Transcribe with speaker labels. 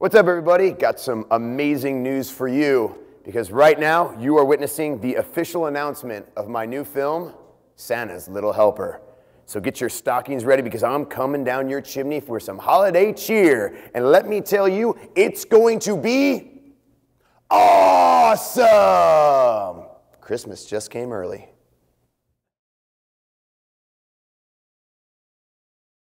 Speaker 1: What's up, everybody? Got some amazing news for you because right now you are witnessing the official announcement of my new film, Santa's Little Helper. So get your stockings ready because I'm coming down your chimney for some holiday cheer. And let me tell you, it's going to be awesome! Christmas just came early.